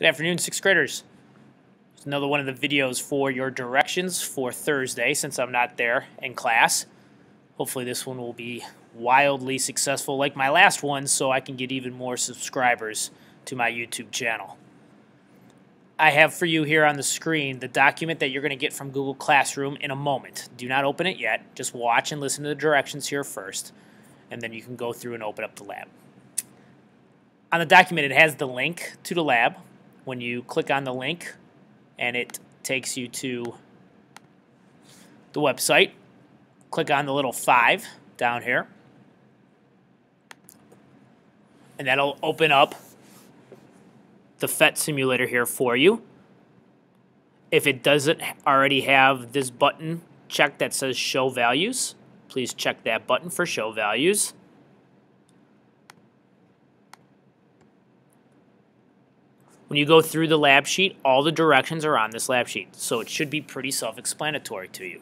Good afternoon, sixth graders. It's another one of the videos for your directions for Thursday since I'm not there in class. Hopefully this one will be wildly successful like my last one so I can get even more subscribers to my YouTube channel. I have for you here on the screen the document that you're going to get from Google Classroom in a moment. Do not open it yet. Just watch and listen to the directions here first, and then you can go through and open up the lab. On the document, it has the link to the lab. When you click on the link, and it takes you to the website, click on the little 5 down here, and that'll open up the PhET simulator here for you. If it doesn't already have this button checked that says show values, please check that button for show values. When you go through the lab sheet, all the directions are on this lab sheet, so it should be pretty self-explanatory to you.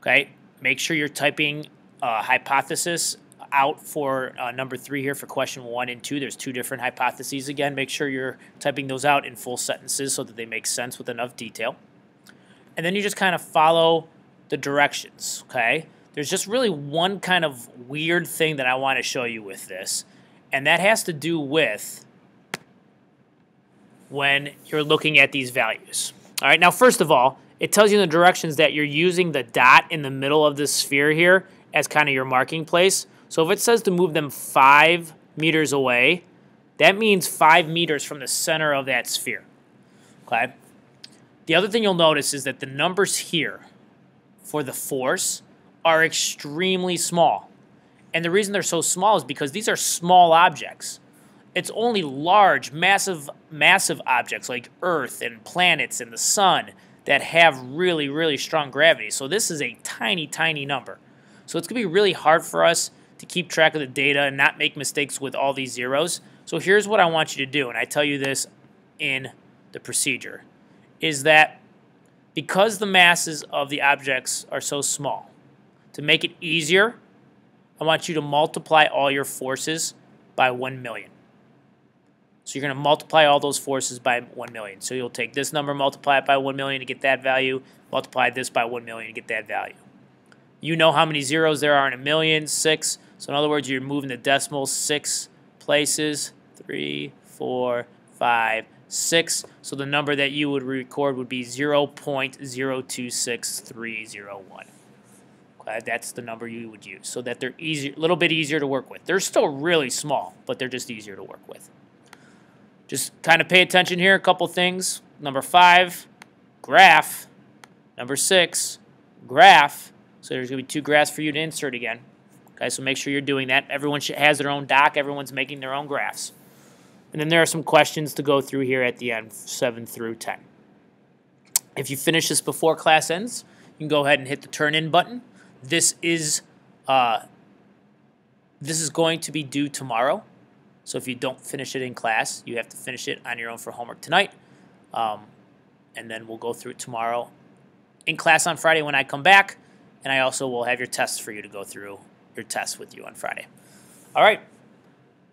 Okay, make sure you're typing uh, hypothesis out for uh, number three here for question one and two. There's two different hypotheses. Again, make sure you're typing those out in full sentences so that they make sense with enough detail. And then you just kind of follow the directions, okay? There's just really one kind of weird thing that I want to show you with this, and that has to do with when you're looking at these values. All right, now first of all, it tells you in the directions that you're using the dot in the middle of this sphere here as kind of your marking place. So if it says to move them five meters away, that means five meters from the center of that sphere. Okay. The other thing you'll notice is that the numbers here for the force are extremely small. And the reason they're so small is because these are small objects. It's only large, massive, massive objects like Earth and planets and the sun that have really, really strong gravity. So this is a tiny, tiny number. So it's going to be really hard for us to keep track of the data and not make mistakes with all these zeros. So here's what I want you to do, and I tell you this in the procedure, is that because the masses of the objects are so small, to make it easier, I want you to multiply all your forces by 1 million. You're going to multiply all those forces by 1 million. So you'll take this number, multiply it by 1 million to get that value, multiply this by 1 million to get that value. You know how many zeros there are in a million, six. So in other words, you're moving the decimal six places, three, four, five, six. So the number that you would record would be 0.026301. Okay, that's the number you would use so that they're easier, a little bit easier to work with. They're still really small, but they're just easier to work with. Just kind of pay attention here, a couple things. Number five, graph. Number six, graph. So there's going to be two graphs for you to insert again. Okay, so make sure you're doing that. Everyone has their own doc. Everyone's making their own graphs. And then there are some questions to go through here at the end, 7 through 10. If you finish this before class ends, you can go ahead and hit the turn in button. This is uh, this is going to be due tomorrow. So if you don't finish it in class, you have to finish it on your own for homework tonight. Um, and then we'll go through it tomorrow in class on Friday when I come back. And I also will have your tests for you to go through your tests with you on Friday. All right.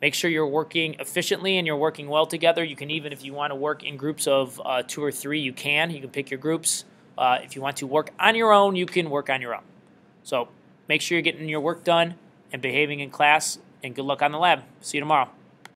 Make sure you're working efficiently and you're working well together. You can even, if you want to work in groups of uh, two or three, you can. You can pick your groups. Uh, if you want to work on your own, you can work on your own. So make sure you're getting your work done and behaving in class, and good luck on the lab. See you tomorrow.